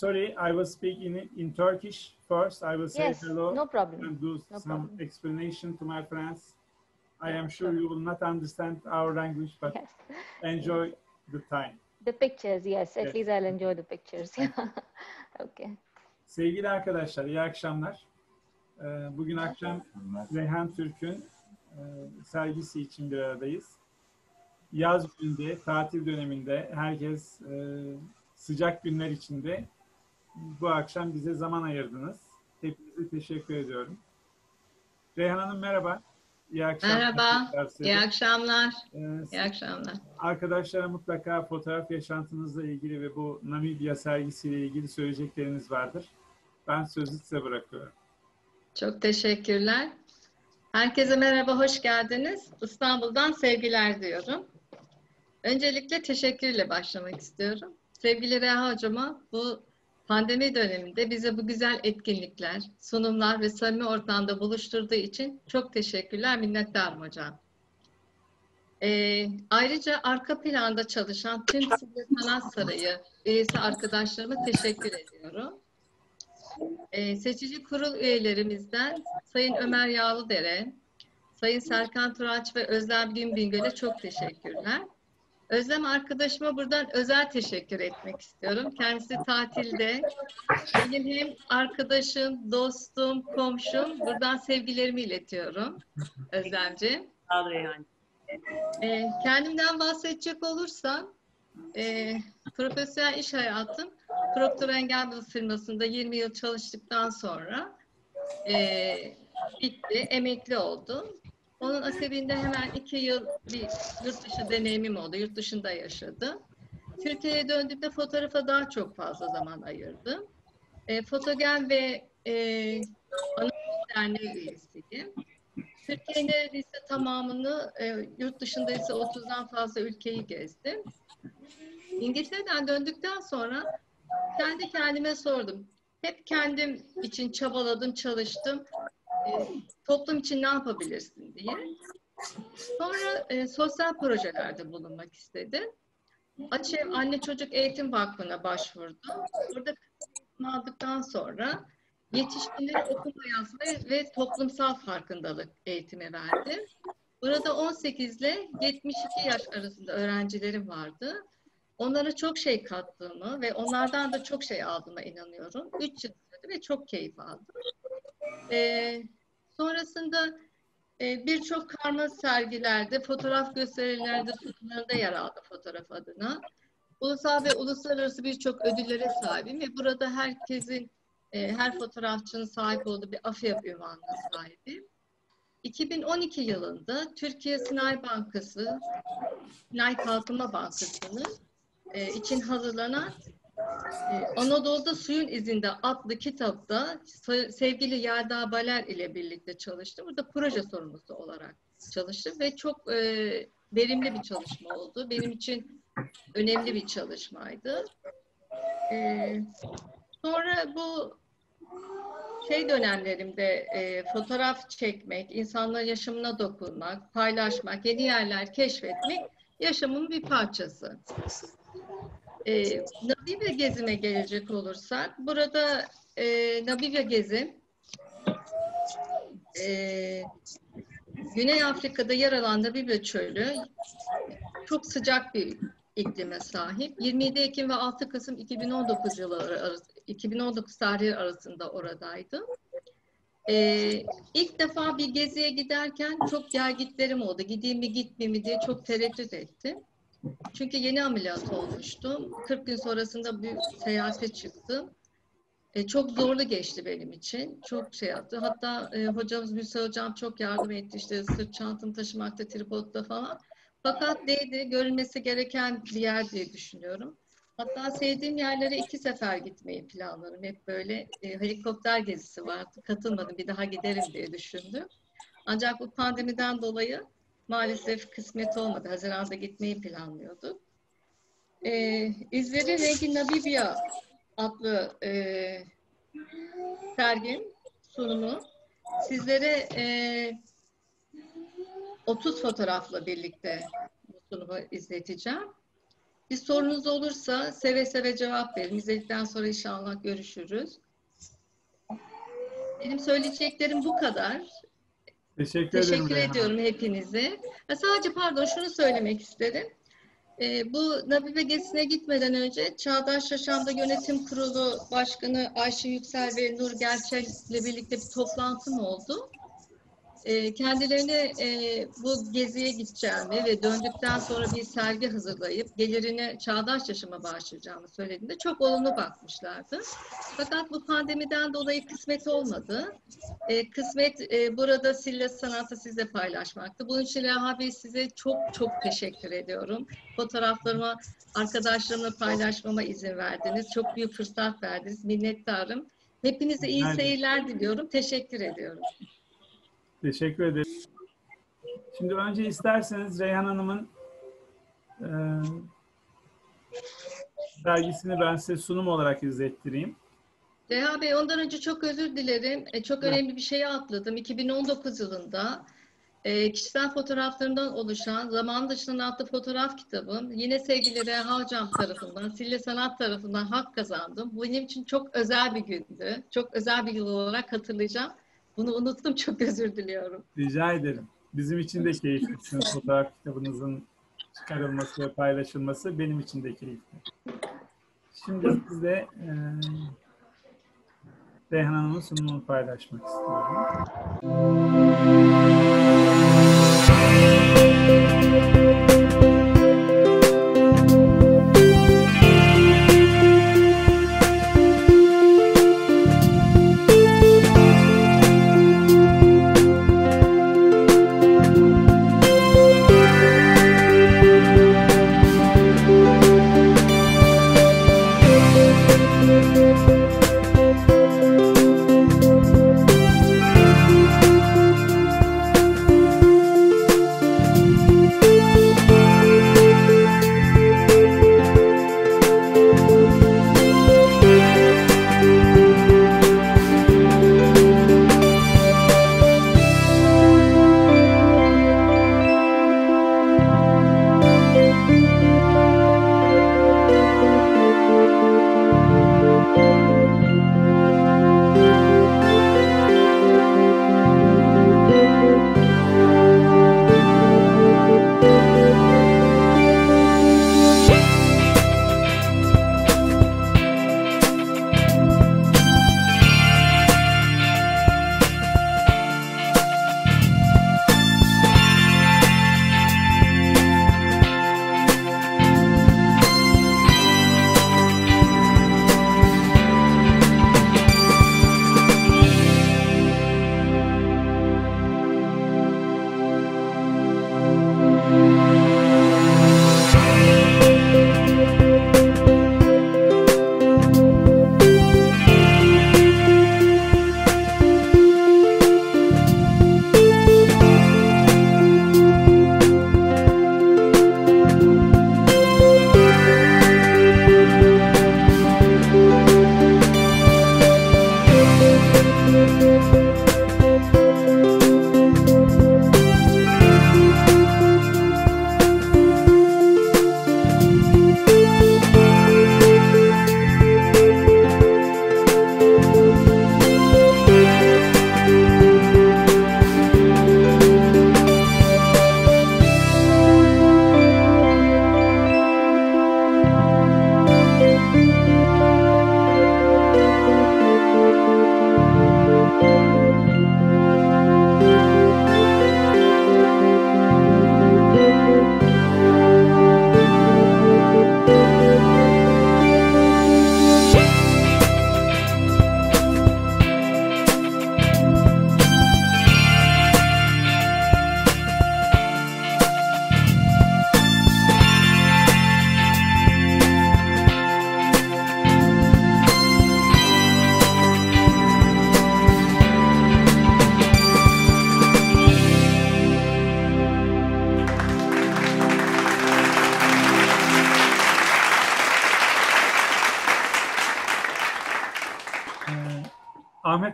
sorry, I will speak in in Turkish first. I will say Yes, hello no problem. and do No some problem. explanation to my friends. I am sure you will not understand our language, but Yes. enjoy the time. The pictures, yes. At Yes. least I'll enjoy the pictures. okay. Sevgili arkadaşlar, iyi akşamlar. Ee, Bugün akşam Reyhan Türk'ün e, sergisi için bir aradayız. Yaz gününde, tatil döneminde herkes e, sıcak günler içinde bu akşam bize zaman ayırdınız. Hepinize teşekkür ediyorum. Reyhan Hanım merhaba. İyi akşamlar. Merhaba, iyi akşamlar. Ee, İyi akşamlar. Arkadaşlara mutlaka fotoğraf yaşantınızla ilgili ve bu Namibya sergisiyle ilgili söyleyecekleriniz vardır. Ben sözü size bırakıyorum. Çok teşekkürler. Herkese merhaba, hoş geldiniz. İstanbul'dan sevgiler diyorum. Öncelikle teşekkürle başlamak istiyorum. Sevgili Reha Hocama bu pandemi döneminde bize bu güzel etkinlikler, sunumlar ve samimi ortamda buluşturduğu için çok teşekkürler, minnettarım hocam. Ee, ayrıca arka planda çalışan tüm Sivri Sanat Sarayı üyesi arkadaşlarıma teşekkür ediyorum. Ee, seçici kurul üyelerimizden Sayın Ömer Yağlıdere, Sayın Serkan Turaç ve Özlem Günbingöl'e çok teşekkürler. Özlem arkadaşıma buradan özel teşekkür etmek istiyorum. Kendisi tatilde. Benim hem arkadaşım, dostum, komşum. Buradan sevgilerimi iletiyorum Özlemciğim. Sağ ol Reyhan. Ee, kendimden bahsedecek olursam, e, profesyonel iş hayatım Procter Gamble firmasında 20 yıl çalıştıktan sonra e, bitti, emekli oldum. Onun akabinde hemen iki yıl bir yurt dışı deneyimim oldu, yurt dışında yaşadım. Türkiye'ye döndüğümde fotoğrafa daha çok fazla zaman ayırdım. E, Fotogen ve e, Anadolu Derneği üyesiyim. Türkiye neredeyse tamamını, e, yurt dışında ise 30'dan fazla ülkeyi gezdim. İngiltere'den döndükten sonra kendi kendime sordum. Hep kendim için çabaladım, çalıştım. E, toplum için ne yapabilirsin diye. Sonra e, sosyal projelerde bulunmak istedim. Açev Anne Çocuk Eğitim Vakfı'na başvurdum. Burada kısmını aldıktan sonra yetişkinlere okuma yazma ve toplumsal farkındalık eğitimi verdim. Burada 18 ile 72 yaş arasında öğrencilerim vardı. Onlara çok şey kattığımı ve onlardan da çok şey aldığıma inanıyorum. 3 yıl sürdü ve çok keyif aldım. Ee, sonrasında e, birçok karma sergilerde, fotoğraf gösterilerinde, sunumlarında yer aldı fotoğraf adına. Ulusal ve uluslararası birçok ödüllere sahibim ve burada herkesin, e, her fotoğrafçının sahip olduğu bir AFYAP ünvanına sahibim. 2012 yılında Türkiye Sınai Bankası, Sınai Kalkınma Bankası'nın e, için hazırlanan e, Anadolu'da Suyun İzinde adlı kitapta sevgili Yelda Baler ile birlikte çalıştım. Burada proje sorumlusu olarak çalıştım ve çok e, verimli bir çalışma oldu. Benim için önemli bir çalışmaydı. E, sonra bu şey dönemlerimde e, fotoğraf çekmek, insanların yaşamına dokunmak, paylaşmak, yeni yerler keşfetmek yaşamın bir parçası. E, Namibya gezime gelecek olursak, burada e, Namibya gezim e, Güney Afrika'da yer alan Namibya çölü çok sıcak bir iklime sahip. 27 Ekim ve 6 Kasım 2019 yılları arası, 2019 tarihi arasında oradaydım. Ee, ilk defa bir geziye giderken çok gelgitlerim oldu. Gideyim mi gitmeyeyim mi diye çok tereddüt ettim. Çünkü yeni ameliyat olmuştum. 40 gün sonrasında bir seyahate çıktım. E, çok zorlu geçti benim için. Çok şey yaptı. Hatta e, hocamız Gülse hocam çok yardım etti. İşte sırt çantamı taşımakta, tripodda falan. Fakat değdi. Görülmesi gereken bir yer diye düşünüyorum. Hatta sevdiğim yerlere iki sefer gitmeyi planlarım. Hep böyle e, helikopter gezisi vardı. Katılmadım. Bir daha giderim diye düşündüm. Ancak bu pandemiden dolayı maalesef kısmet olmadı. Haziran'da gitmeyi planlıyorduk. E, İzleri Rengi Namibya adlı e, sergim sunumu sizlere e, 30 fotoğrafla birlikte bu sunumu izleteceğim. Bir sorunuz olursa seve seve cevap verin. İzledikten sonra inşallah görüşürüz. Benim söyleyeceklerim bu kadar. Teşekkür, ederim. Teşekkür Reyhan. ediyorum hepinize. Ha, sadece pardon şunu söylemek isterim. Ee, bu Nabibe gezisine gitmeden önce Çağdaş Yaşam'da Yönetim Kurulu Başkanı Ayşe Yüksel ve Nur Gerçel ile birlikte bir toplantım oldu. Ee, kendilerine e, bu geziye gideceğimi ve döndükten sonra bir sergi hazırlayıp gelirini Çağdaş Yaşam'a bağışlayacağımı söylediğimde çok olumlu bakmışlardı. Fakat bu pandemiden dolayı kısmet olmadı. E, kısmet e, burada Sille Sanat'ı sizle paylaşmaktı. Bunun için Reha Bey size çok çok teşekkür ediyorum. Fotoğraflarımı arkadaşlarımla paylaşmama izin verdiniz. Çok büyük fırsat verdiniz. Minnettarım. Hepinize iyi seyirler diliyorum. Teşekkür ediyorum. Teşekkür ederim. Şimdi önce isterseniz Reyhan Hanım'ın e, dergisini ben size sunum olarak izlettireyim. Reha Bey ondan önce çok özür dilerim. E, çok Evet. önemli bir şeyi atladım. 2019 yılında e, kişisel fotoğraflarımdan oluşan Zaman Dışından adlı fotoğraf kitabım yine sevgili Reha Hocam tarafından, Sille Sanat tarafından hak kazandım. Bu benim için çok özel bir gündü. Çok özel bir yıl olarak hatırlayacağım. Bunu unuttum. Çok özür diliyorum. Rica ederim. Bizim için de keyifli. Sizin fotoğraf kitabınızın çıkarılması ve paylaşılması benim için de keyifli. Şimdi sizle e, Reyhan Hanım'ın sunumunu paylaşmak istiyorum.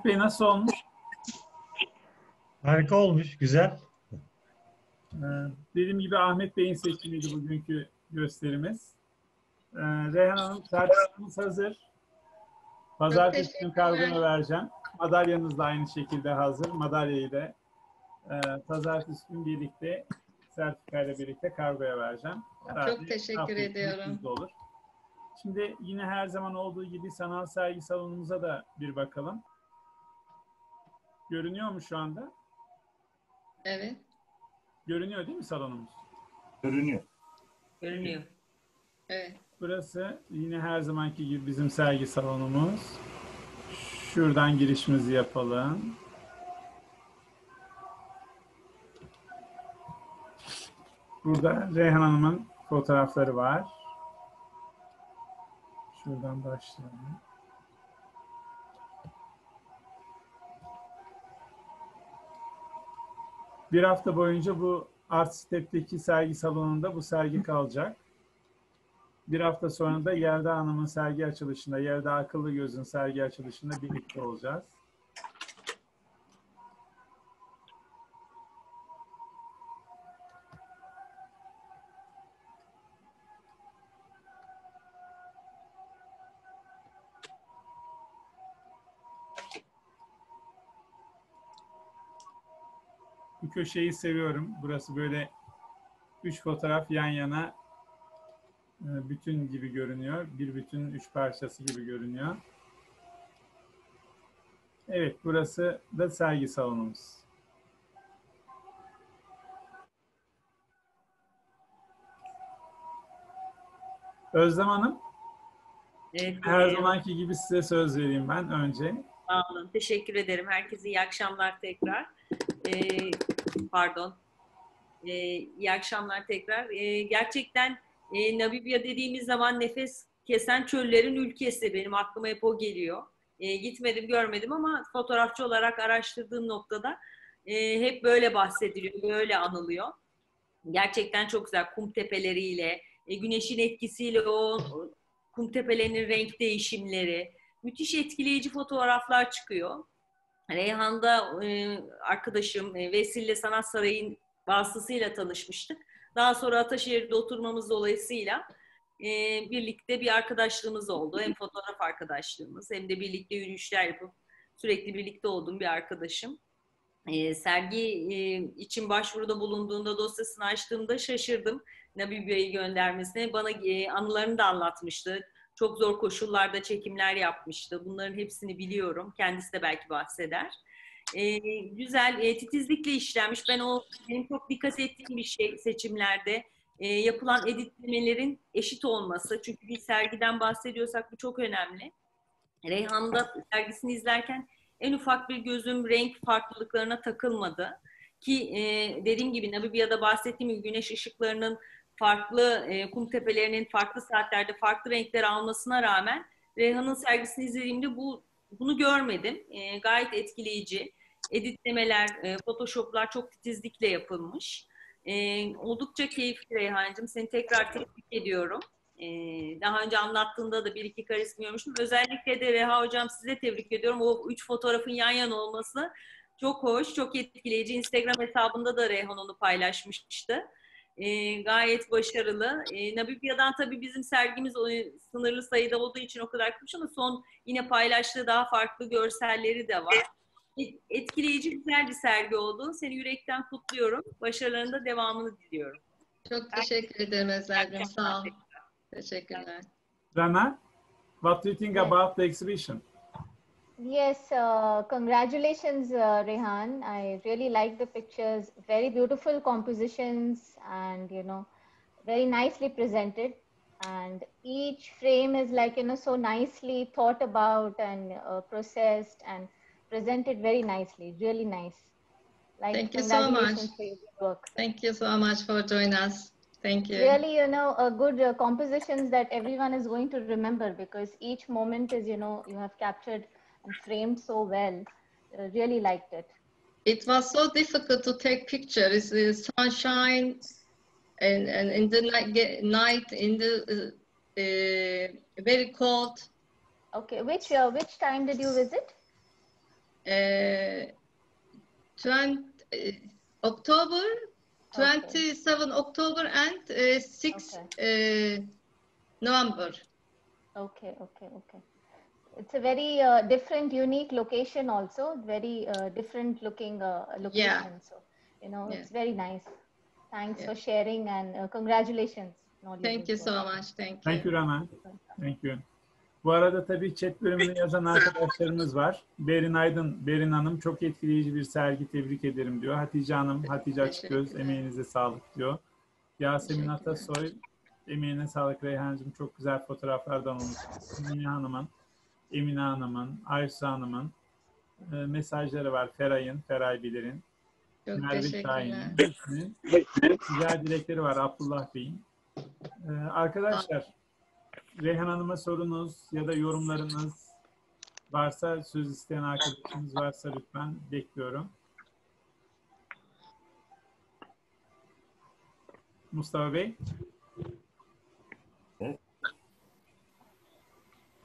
Bey nasıl olmuş? Harika olmuş, güzel. Ee, dediğim gibi Ahmet Bey'in seçimiydi bugünkü gösterimiz. Ee, Reyhan Hanım sertifikamız hazır. Pazartesi günü kargonu vereceğim. Madalyanız da aynı şekilde hazır. Madalyayı da e, pazartesi günü birlikte sertifikayla birlikte kargoya vereceğim. Çok teşekkür ediyorum. Olur. Şimdi yine her zaman olduğu gibi sanal sergi salonumuza da bir bakalım. Görünüyor mu şu anda? Evet. Görünüyor değil mi salonumuz? Görünüyor. Görünüyor. Evet. Burası yine her zamanki gibi bizim sergi salonumuz. Şuradan girişimizi yapalım. Burada Reyhan Hanım'ın fotoğrafları var. Şuradan başlayalım. Bir hafta boyunca bu Art Step'teki sergi salonunda bu sergi kalacak. Bir hafta sonra da Yelda Hanım'ın sergi açılışında, Yelda Akıllı Göz'ün sergi açılışında birlikte olacağız. Köşeyi seviyorum. Burası böyle üç fotoğraf yan yana e, bütün gibi görünüyor. Bir bütünün üç parçası gibi görünüyor. Evet, burası da sergi salonumuz. Özlem Hanım, Evet, her zamanki gibi size söz vereyim ben önce. Sağ olun. Teşekkür ederim. Herkese iyi akşamlar tekrar. Ee, pardon. Ee, iyi akşamlar tekrar. Ee, gerçekten e, Namibya dediğimiz zaman nefes kesen çöllerin ülkesi. Benim aklıma hep o geliyor. Ee, gitmedim, görmedim ama fotoğrafçı olarak araştırdığım noktada e, hep böyle bahsediliyor, böyle anılıyor. Gerçekten çok güzel. Kum tepeleriyle, e, güneşin etkisiyle o kum tepelerinin renk değişimleri, müthiş etkileyici fotoğraflar çıkıyor. Reyhan'da e, arkadaşım e, Vesile Sanat Sarayı'nın vasıtasıyla tanışmıştık. Daha sonra Ataşehir'de oturmamız dolayısıyla e, birlikte bir arkadaşlığımız oldu. Hem fotoğraf arkadaşlığımız hem de birlikte yürüyüşler yapıp sürekli birlikte olduğum bir arkadaşım. E, sergi e, için başvuruda bulunduğunda dosyasını açtığımda şaşırdım. Namibya'yı göndermesine. Bana anılarını da anlatmıştı. Çok zor koşullarda çekimler yapmıştı. Bunların hepsini biliyorum. Kendisi de belki bahseder. E, güzel, e, titizlikle işlenmiş. Ben o benim çok dikkat ettiğim bir şey seçimlerde. E, yapılan editlemelerin eşit olması. Çünkü bir sergiden bahsediyorsak bu çok önemli. Reyhan'da sergisini izlerken en ufak bir gözüm renk farklılıklarına takılmadı. Ki e, dediğim gibi Namibya'da bahsettiğim gibi güneş ışıklarının farklı e, kum tepelerinin farklı saatlerde farklı renkler almasına rağmen Reyhan'ın sergisini izlediğimde bu bunu görmedim. E, gayet etkileyici. Editlemeler, e, photoshoplar çok titizlikle yapılmış. E, oldukça keyifli Reyhan'cığım. Seni tekrar tebrik ediyorum. E, daha önce anlattığında da bir iki kare ismi görmüştüm. Özellikle de Reha Hocam size tebrik ediyorum. O üç fotoğrafın yan yana olması çok hoş, çok etkileyici. Instagram hesabında da Reyhan onu paylaşmıştı. E, gayet başarılı. E, Namibya'dan tabii bizim sergimiz o, sınırlı sayıda olduğu için o kadar kımış ama son yine paylaştığı daha farklı görselleri de var. Et- Etkileyici güzel bir sergi oldu. Seni yürekten kutluyorum. Başarılarının da devamını diliyorum. Çok teşekkür ederim Ezra'cığım. Sağ ol. Teşekkürler. Rana, what do you think about the exhibition? Yes, uh, congratulations, uh, Rehan. I really like the pictures. Very beautiful compositions and, you know, very nicely presented. And each frame is like, you know, so nicely thought about and uh, processed and presented very nicely. Really nice. Like, Thank you so much. congratulations for your work. Thank you so much for joining us. Thank you. Really, you know, a good uh, compositions that everyone is going to remember because each moment is, you know, you have captured framed so well. Uh, really liked it. It was so difficult to take pictures. The sunshine and, and in the night, night in the uh, uh, very cold. Okay, which uh, which time did you visit? Uh, 20, uh, October, Okay. 27 October and uh, 6 uh, November. Okay, okay, okay. It's a very uh, different, unique location also. Very uh, different looking uh, location. So, you know, Yeah. it's very nice. Thanks Yeah. for sharing and uh, congratulations. on all Thank you so far. much. Thank you. Thank you Rana. Thank you. Bu arada tabii chat bölümünü yazan arkadaşlarımız var. Berin Aydın, Berin Hanım çok etkileyici bir sergi tebrik ederim diyor. Hatice Hanım, Hatice Teşekkürler. emeğinize sağlık diyor. Yasemin. Atasoy emeğine sağlık Reyhancığım çok güzel fotoğraflardan olmuş. Emine Hanım'ın, Emine Hanım'ın, Aysu Hanım'ın e, mesajları var. Feray'ın, Feray Bilir'in, Çok Merve. Şahin'in. Güzel dilekleri var Abdullah Bey'in. Ee, arkadaşlar, Reyhan Hanım'a sorunuz ya da yorumlarınız varsa, söz isteyen arkadaşınız varsa lütfen bekliyorum. Mustafa Bey,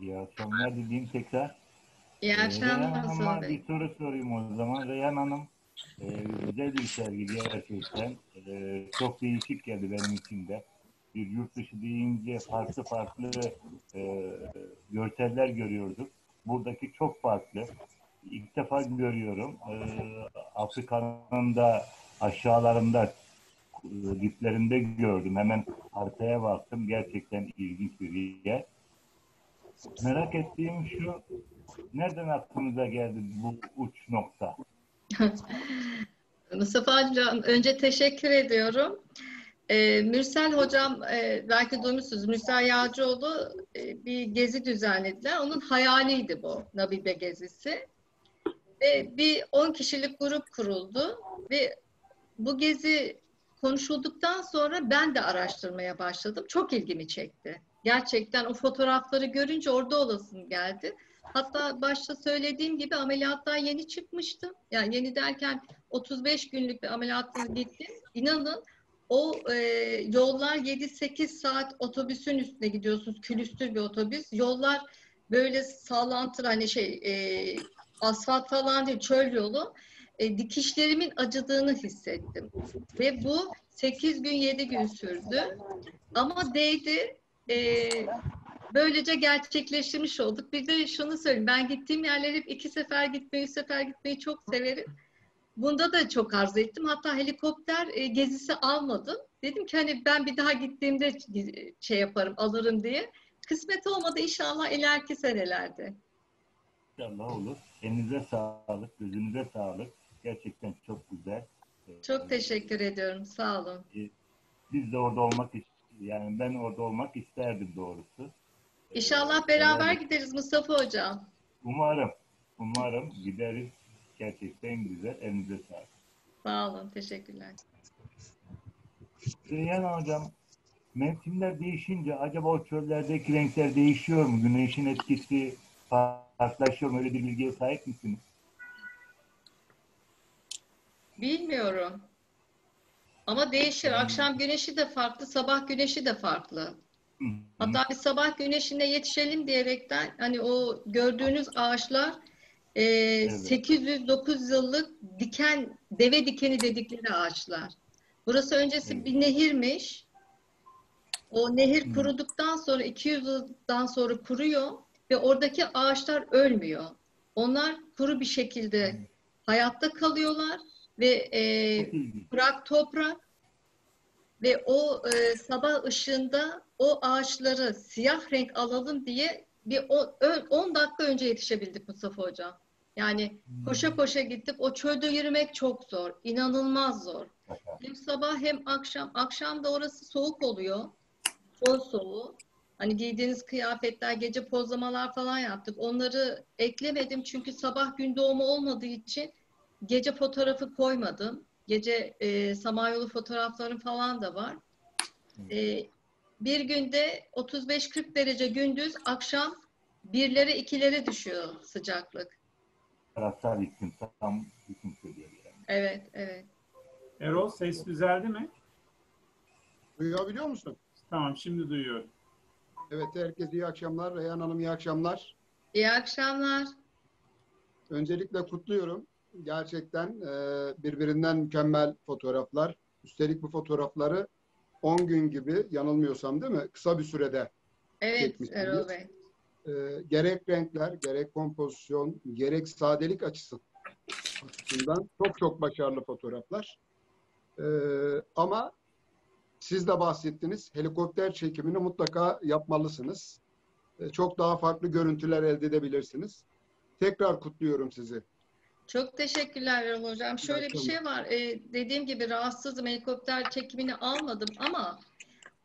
İyi akşamlar dileyim tekrar. İyi Ee, akşamlar Hanım'a Mustafa Bey. bir soru sorayım o zaman. Reyhan Hanım e, güzel bir sergi gerçekten. E, çok değişik geldi benim için de. Bir yurt dışı deyince farklı farklı e, görseller görüyorduk. Buradaki çok farklı. İlk defa görüyorum. E, Afrika'nın da aşağılarında e, diplerinde gördüm. Hemen haritaya baktım. Gerçekten ilginç bir yer. Merak ettiğim şu, nereden aklınıza geldi bu uç nokta? Mustafa Hocam önce teşekkür ediyorum. Ee, Mürsel Hocam e, belki duymuşsunuz Mürsel Yağcıoğlu e, bir gezi düzenlediler. Onun hayaliydi bu Nabibe gezisi. Ve bir 10 kişilik grup kuruldu ve bu gezi konuşulduktan sonra ben de araştırmaya başladım. Çok ilgimi çekti. Gerçekten o fotoğrafları görünce orada olasım geldi. Hatta başta söylediğim gibi ameliyattan yeni çıkmıştım. Yani yeni derken 35 günlük bir ameliyattan gittim. İnanın o e, yollar 7-8 saat otobüsün üstüne gidiyorsunuz. Külüstür bir otobüs. Yollar böyle sallantılı hani şey e, asfalt falan değil çöl yolu. E, dikişlerimin acıdığını hissettim. Ve bu 8 gün 7 gün sürdü. Ama değdi. E, böylece gerçekleştirmiş olduk. Bir de şunu söyleyeyim. Ben gittiğim yerlere hep iki sefer gitmeyi, üç sefer gitmeyi çok severim. Bunda da çok arzu ettim. Hatta helikopter e, gezisi almadım. Dedim ki hani ben bir daha gittiğimde şey yaparım, alırım diye. Kısmet olmadı inşallah ileriki senelerde. İnşallah olur. Elinize sağlık, gözünüze sağlık. Gerçekten çok güzel. Ee, Çok teşekkür ediyorum. Sağ olun. Biz de orada olmak yani ben orada olmak isterdim doğrusu. Ee, İnşallah beraber evet. gideriz Mustafa Hocam. Umarım, umarım gideriz. Gerçekten güzel. Elinize sağlık. Sağ olun. Teşekkürler. Reyhan Hocam, mevsimler değişince acaba o çöllerdeki renkler değişiyor mu? Güneşin etkisi farklılaşıyor mu? Öyle bir bilgiye sahip misiniz? Bilmiyorum. Ama değişir. Akşam güneşi de farklı, sabah güneşi de farklı. Hatta bir sabah güneşine yetişelim diyerekten hani o gördüğünüz ağaçlar e, 800-900 yıllık diken, deve dikeni dedikleri ağaçlar. Burası öncesi Evet. bir nehirmiş. O nehir kuruduktan sonra 200 yıldan sonra kuruyor ve oradaki ağaçlar ölmüyor. Onlar kuru bir şekilde hayatta kalıyorlar ve e, kurak toprak ve o e, sabah ışığında o ağaçları siyah renk alalım diye bir 10 dakika önce yetişebildik Mustafa Hocam. Yani koşa koşa gittik. O çölde yürümek çok zor. inanılmaz zor. Hem sabah hem akşam. Akşam da orası soğuk oluyor. Çöl soğuğu. Hani giydiğiniz kıyafetler, gece pozlamalar falan yaptık. Onları eklemedim çünkü sabah gün doğumu olmadığı için gece fotoğrafı koymadım. Gece e, Samanyolu fotoğraflarım falan da var. E, bir günde 35-40 derece gündüz, akşam birlere ikilere düşüyor sıcaklık. Taraftar iklim, tam iklim söylüyor yani. Evet, evet. Erol ses düzeldi mi? Duyabiliyor musun? Tamam, şimdi duyuyorum. Evet, herkese iyi akşamlar. Reyhan Hanım iyi akşamlar. İyi akşamlar. Öncelikle kutluyorum. Gerçekten e, birbirinden mükemmel fotoğraflar. Üstelik bu fotoğrafları 10 gün gibi yanılmıyorsam değil mi? Kısa bir sürede Evet. Erol Bey. Ee, gerek renkler, gerek kompozisyon, gerek sadelik açısı açısından çok çok başarılı fotoğraflar. Ee, ama siz de bahsettiniz, helikopter çekimini mutlaka yapmalısınız. Ee, çok daha farklı görüntüler elde edebilirsiniz. Tekrar kutluyorum sizi. Çok teşekkürler Erol Hocam. Şöyle bir şey var. Ee, dediğim gibi rahatsızım. Helikopter çekimini almadım ama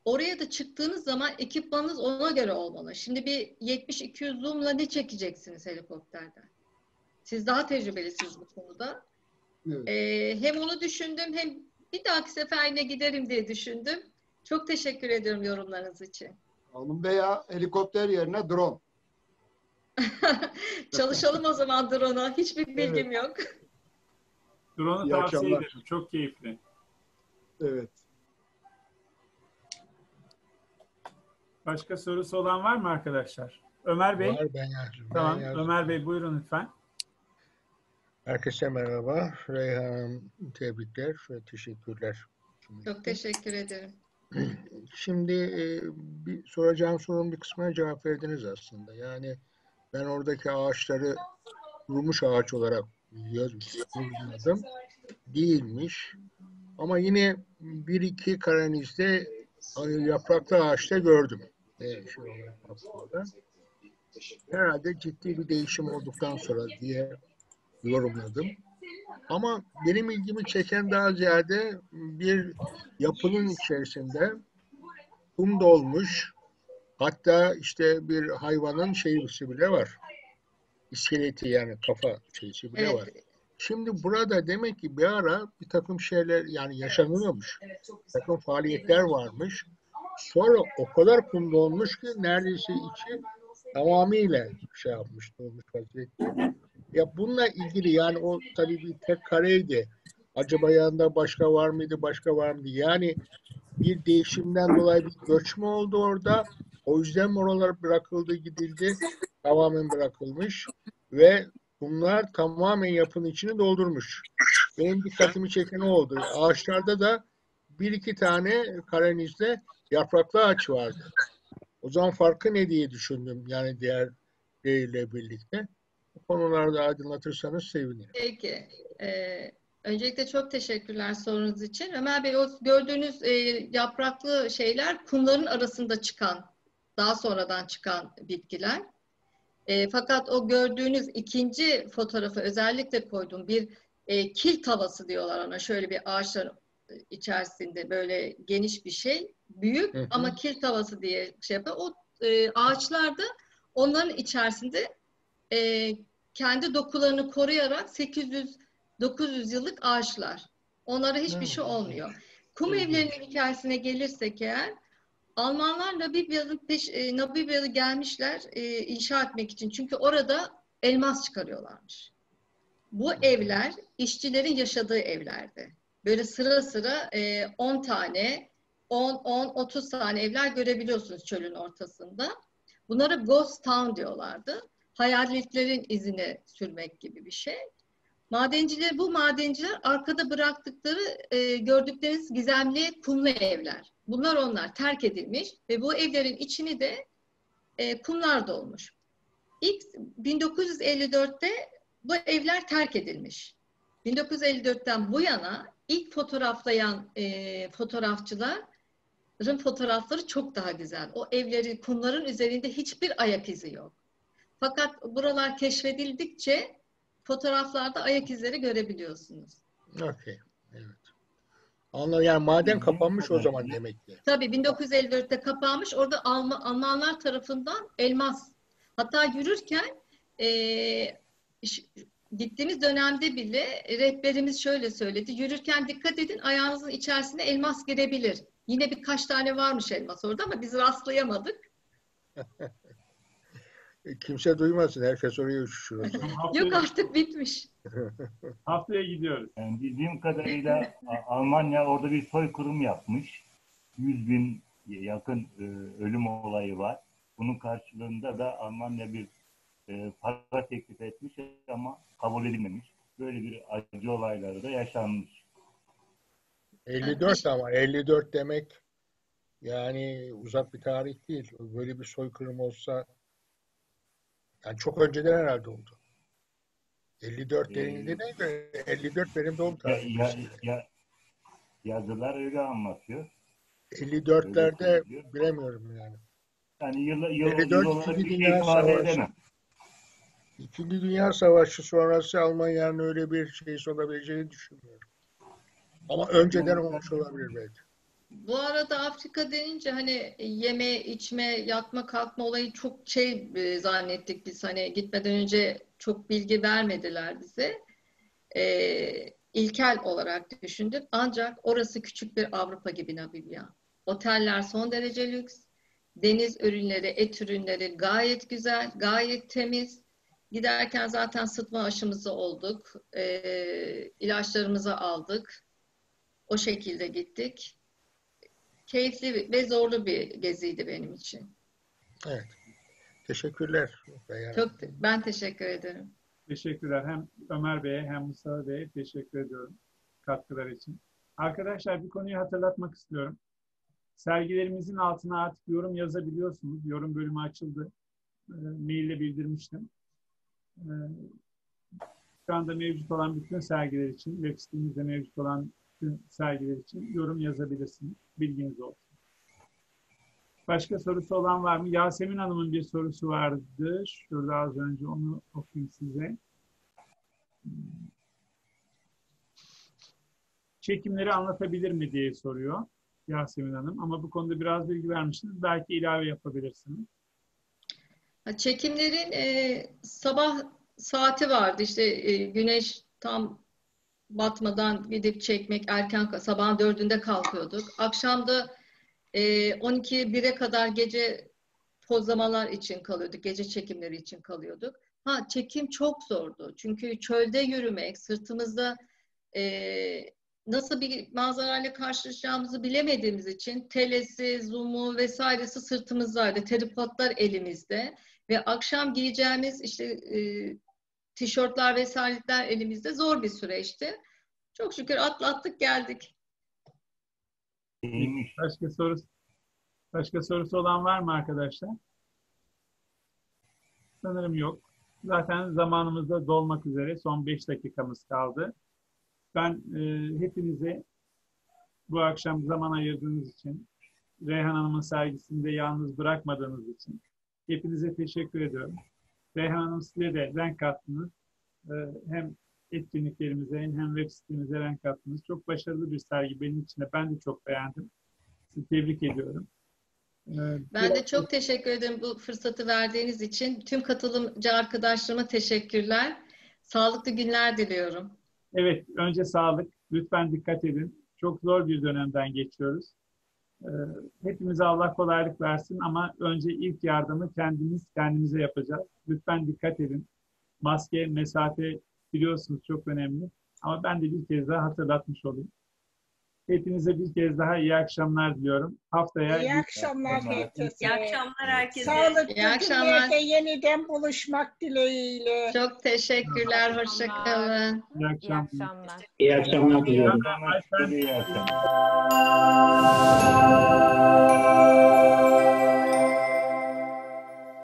oraya da çıktığınız zaman ekipmanınız ona göre olmalı. Şimdi bir 70-200 zoom'la ne çekeceksiniz helikopterden? Siz daha tecrübelisiniz bu konuda. Evet. Ee, hem onu düşündüm hem bir dahaki sefer yine giderim diye düşündüm. Çok teşekkür ediyorum yorumlarınız için. Alın veya helikopter yerine drone. Çalışalım o zaman drone'a. Hiçbir bilgim yok. Drone'u tavsiye akşamlar. ederim. Çok keyifli. Evet. Başka sorusu olan var mı arkadaşlar? Ömer Bey. Var ben yazdım. Tamam. Ben. Ömer Bey buyurun lütfen. Herkese merhaba. Reyhan tebrikler ve teşekkürler. Çok teşekkür ederim. Şimdi e, bir soracağım sorunun bir kısmına cevap verdiniz aslında. Yani ben oradaki ağaçları kurumuş ağaç olarak yorumladım. Değilmiş. Ama yine bir iki karanizde e, yapraklı ağaçta gördüm. E. Herhalde ciddi bir değişim olduktan sonra diye yorumladım. Ama benim ilgimi çeken daha ziyade bir yapının içerisinde kum dolmuş. Hatta işte bir hayvanın şeysi bile var. İskeleti yani kafa şeysi bile var. Evet, Şimdi burada demek ki bir ara bir takım şeyler yani yaşanıyormuş. Bir takım faaliyetler varmış. Sonra o kadar kum dolmuş ki neredeyse içi tamamıyla şey yapmış, dolmuş vaziyette. Ya bununla ilgili yani o tabii bir tek kareydi. Acaba yanında başka var mıydı, başka var mıydı? Yani bir değişimden dolayı bir göç mü oldu orada? O yüzden oralar bırakıldı, gidildi? Tamamen bırakılmış. Ve bunlar tamamen yapının içini doldurmuş. Benim dikkatimi çeken o oldu. Ağaçlarda da bir iki tane karenizde yapraklı ağaç vardı. O zaman farkı ne diye düşündüm yani diğer ile birlikte. Bu konularda aydınlatırsanız sevinirim. Peki. Ee, öncelikle çok teşekkürler sorunuz için. Ömer Bey o gördüğünüz e, yapraklı şeyler kumların arasında çıkan, daha sonradan çıkan bitkiler. E, fakat o gördüğünüz ikinci fotoğrafı özellikle koydum. Bir e, kil tavası diyorlar ona. Şöyle bir ağaçların içerisinde böyle geniş bir şey. Büyük Hı hı. ama kil tavası diye şey yapıyor. O e, ağaçlarda onların içerisinde e, kendi dokularını koruyarak 800 900 yıllık ağaçlar. Onlara hiçbir şey olmuyor. Kum evlerinin hikayesine gelirsek eğer Almanlar Namibya'nın peş, e, Namibya'da gelmişler e, inşa etmek için. Çünkü orada elmas çıkarıyorlarmış. Bu evler işçilerin yaşadığı evlerdi. Böyle sıra sıra e, 10 tane, 10, 10, 30 tane evler görebiliyorsunuz çölün ortasında. Bunlara ghost town diyorlardı. Hayaletlerin izine sürmek gibi bir şey. Madenciler, bu madenciler arkada bıraktıkları, e, gördükleriniz gizemli kumlu evler. Bunlar onlar terk edilmiş ve bu evlerin içini de e, kumlar dolmuş. İlk 1954'te bu evler terk edilmiş. 1954'ten bu yana ilk fotoğraflayan e, fotoğrafçıların fotoğrafları çok daha güzel. O evleri kumların üzerinde hiçbir ayak izi yok. Fakat buralar keşfedildikçe fotoğraflarda ayak izleri görebiliyorsunuz. Okey. Anladım. Yani maden kapanmış o zaman demek ki. Tabii 1954'te kapanmış. Orada Alman, Almanlar tarafından elmas. Hatta yürürken eee, ş- gittiğimiz dönemde bile rehberimiz şöyle söyledi. Yürürken dikkat edin ayağınızın içerisine elmas girebilir. Yine birkaç tane varmış elmas orada ama biz rastlayamadık. Kimse duymasın. Herkes oraya uçuşur. Yok artık bitmiş. haftaya gidiyoruz. Yani bildiğim kadarıyla Almanya orada bir soykırım yapmış. 100 bin yakın e, ölüm olayı var. Bunun karşılığında da Almanya bir e, para teklif etmiş ama kabul edilmemiş. Böyle bir acı olayları da yaşanmış. 54 ama 54 demek Yani uzak bir tarih değil. Böyle bir soykırım olsa yani çok önceden herhalde oldu. 54 Ee, denildiğine göre 54 benim doğum Ya, tarihim. ya, ya, yazılar öyle anlatıyor. 54'lerde bilemiyorum yani. Yani yıl, yıl, 54 yıl olarak İkinci bir şey ifade edemem. İkinci Dünya Savaşı sonrası Almanya'nın öyle bir şeysi olabileceğini düşünmüyorum. Ama önceden olmuş olabilir belki. Bu arada Afrika denince hani yeme, içme, yatma, kalkma olayı çok şey e, zannettik biz. Hani gitmeden önce çok bilgi vermediler bize. Ee, ilkel olarak düşündük. Ancak orası küçük bir Avrupa gibi Namibya. Oteller son derece lüks. Deniz ürünleri, et ürünleri gayet güzel, gayet temiz. Giderken zaten sıtma aşımızı olduk. Ee, ilaçlarımızı aldık. O şekilde gittik keyifli ve zorlu bir geziydi benim için. Evet. Teşekkürler. Beyhan. Çok ben teşekkür ederim. Teşekkürler. Hem Ömer Bey'e hem Mustafa Bey'e teşekkür ediyorum katkılar için. Arkadaşlar bir konuyu hatırlatmak istiyorum. Sergilerimizin altına artık yorum yazabiliyorsunuz. Yorum bölümü açıldı. E, maille bildirmiştim. E, şu anda mevcut olan bütün sergiler için, web sitemizde mevcut olan bütün sergiler için yorum yazabilirsiniz. Bilginiz olsun. Başka sorusu olan var mı? Yasemin Hanım'ın bir sorusu vardı. Şurada az önce onu okuyayım size. Çekimleri anlatabilir mi diye soruyor Yasemin Hanım. Ama bu konuda biraz bilgi vermişsiniz. Belki ilave yapabilirsiniz. Çekimlerin e, sabah saati vardı. İşte e, güneş tam batmadan gidip çekmek erken sabahın dördünde kalkıyorduk. Akşamda e, 12 1'e kadar gece pozlamalar için kalıyorduk. Gece çekimleri için kalıyorduk. Ha çekim çok zordu. Çünkü çölde yürümek, sırtımızda e, nasıl bir manzarayla karşılaşacağımızı bilemediğimiz için telesi, zoom'u vesairesi sırtımızdaydı. Tripodlar elimizde ve akşam giyeceğimiz işte e, tişörtler vesaireler elimizde zor bir süreçti. Çok şükür atlattık geldik. İyiymiş. Başka sorusu başka sorusu olan var mı arkadaşlar? Sanırım yok. Zaten zamanımızda dolmak üzere son 5 dakikamız kaldı. Ben e, hepinize bu akşam zaman ayırdığınız için, Reyhan Hanım'ın sergisinde yalnız bırakmadığınız için hepinize teşekkür ediyorum. Reyhan Hanım size de renk kattınız. E, hem etkinliklerimize hem web sitemize renk kattınız. Çok başarılı bir sergi benim için de. Ben de çok beğendim. Sizi tebrik ediyorum. E, Ben de çok teşekkür ederim bu fırsatı verdiğiniz için. Tüm katılımcı arkadaşlarıma teşekkürler. Sağlıklı günler diliyorum. Evet, önce sağlık. Lütfen dikkat edin. Çok zor bir dönemden geçiyoruz. Ee, hepimize Allah kolaylık versin ama önce ilk yardımı kendimiz kendimize yapacağız. Lütfen dikkat edin. Maske, mesafe biliyorsunuz çok önemli. Ama ben de bir kez daha hatırlatmış olayım. Hepinize bir kez daha iyi akşamlar diliyorum. Haftaya İyi akşamlar akşamlar. herkese. İyi akşamlar herkese. Sağlıklı İyi akşamlar. yeniden buluşmak dileğiyle. Çok teşekkürler. Hoşça kalın. iyi İyi akşamlar. akşamlar. İyi akşamlar diliyorum. Ayfer- İyi akşamlar.